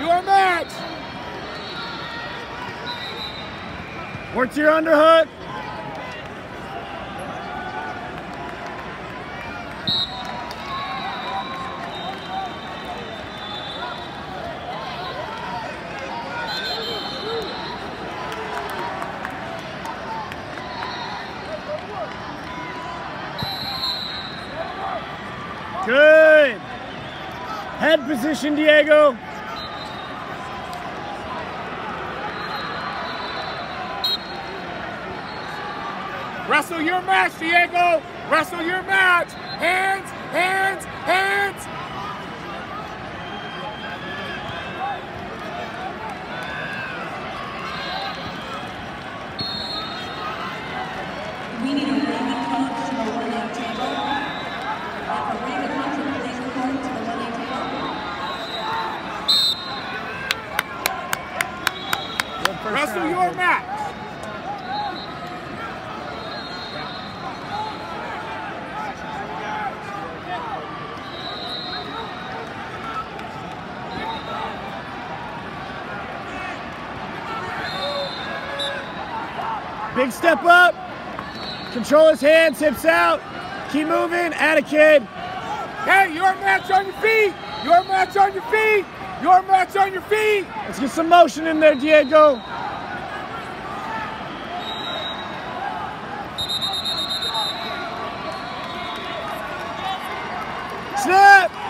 Your match. Work to your underhook. Good. Head position, Diego. Wrestle your match, Diego. Wrestle your match. Hands, hands, hands. We need a raving coach to the one-eight table. If a raving coach would please report to the one-eight table. Wrestle your match. Big step up. Control his hands, hips out. Keep moving. Add a kid. Hey, your match on your feet. Your match on your feet. Your match on your feet. Let's get some motion in there, Diego. Snap!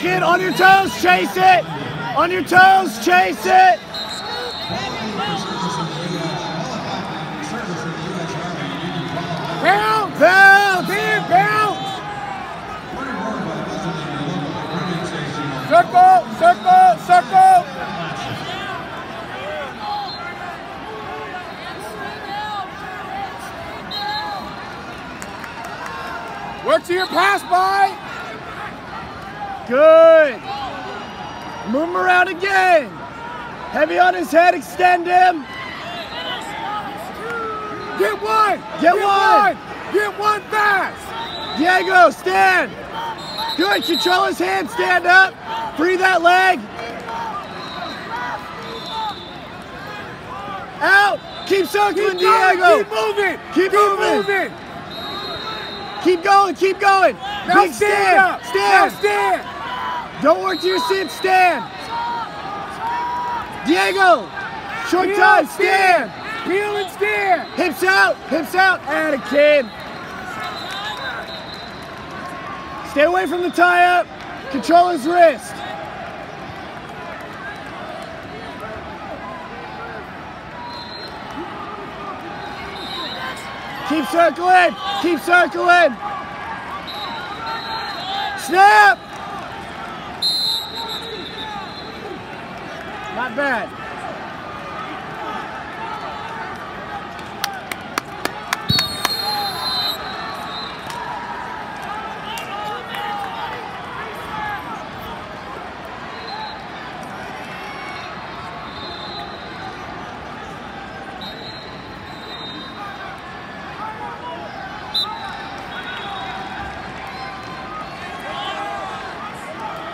Kid on your toes, chase it! On your toes, chase it! Bounce. Bounce! Big bounce. Circle, circle, circle. Work to your pass by. Good. Move him around again. Heavy on his head, extend him. Get one. Get one. Get one fast. Diego, stand. Good. Control his hand. Stand up. Free that leg. Out. Keep circling, Keep going, Diego. Keep moving. Keep moving. moving. Keep going. Keep going. Now Big stand, stand. up. Stand. Now stand. Don't work to your sit. Stand. Diego. Short Peel time. and Stand. Peel and stand. Hips out. Hips out. Add a kid. Stay away from the tie up. Control his wrist. Keep circling. Keep circling. Snap. Not bad.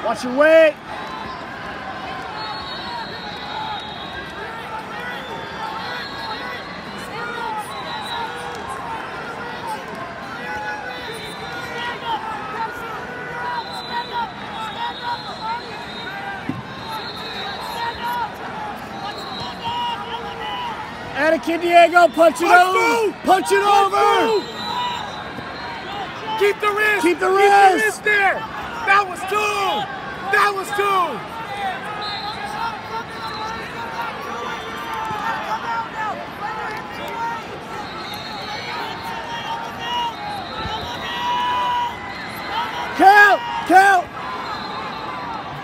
Watch your weight. Add a kid, Diego. Punch it Let's over. move. Punch it Let's over. move. Keep the wrist. Keep the Keep wrist. the wrist there. That was two. That was two. Count. Count.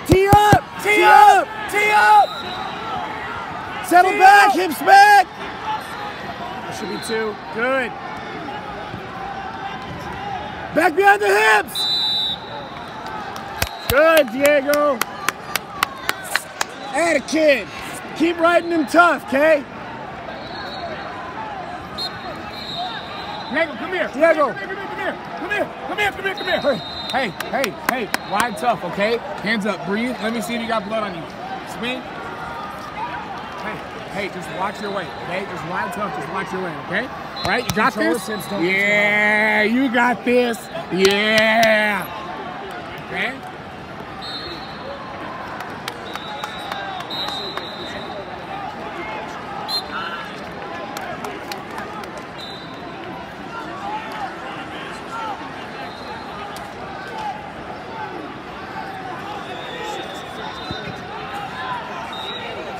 Tee up. Tee up. Tee up. Settle Tee back. up. Hips back. That should be two. Good. Back behind the hips. Good, Diego. Add a kid. Keep riding him tough, okay? come here. Diego. Come here, come here, come here, come here, come here, come here. Hey, hey, hey, wide tough, okay? Hands up, breathe. Let me see if you got blood on you. Swing. Hey, hey, just watch your weight, okay? Just wide tough, just watch your weight, okay? All right, you got Control this? Yeah, you got this. Yeah. Okay?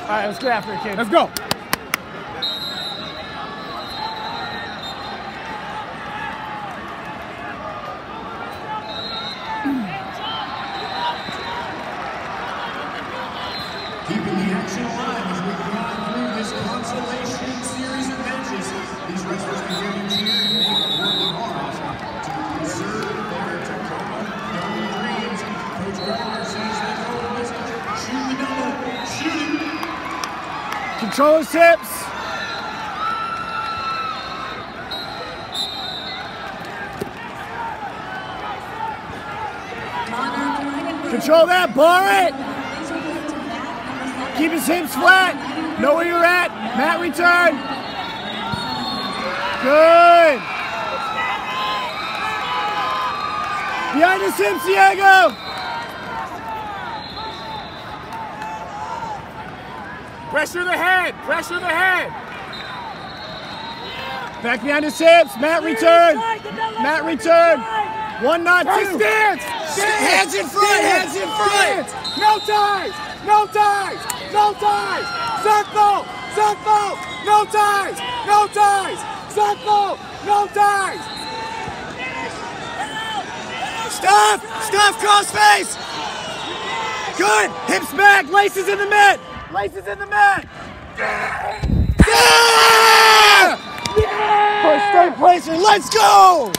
All right, let's get after it, kid. Let's go. Control his hips. Control that, bar it. Keep his hips flat. Know where you're at. Mat return. Good. Behind his hips, Diego. Pressure the head. Pressure the head. Back behind his hips. Mat return. Mat return. One, not two. stance. Hands in front, hands in front. No ties. No ties. No ties. Circle. Circle. No ties. No ties. Circle. No ties. Stuff! Stuff crossface! Good! Hips back, laces in the mat! Laces in the mat! Yeah! Push straight placer, let's go!